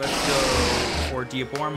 Let's go for Diaborm